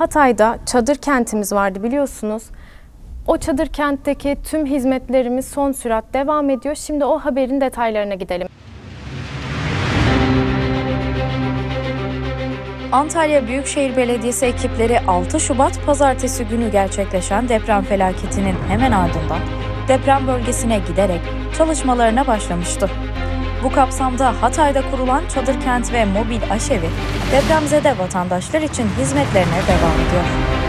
Hatay'da çadır kentimiz vardı biliyorsunuz. O çadır kentteki tüm hizmetlerimiz son sürat devam ediyor. Şimdi o haberin detaylarına gidelim. Antalya Büyükşehir Belediyesi ekipleri 6 Şubat pazartesi günü gerçekleşen deprem felaketinin hemen ardından deprem bölgesine giderek çalışmalarına başlamıştı. Bu kapsamda Hatay'da kurulan çadır kent ve mobil aşevi depremzede vatandaşlar için hizmetlerine devam ediyor.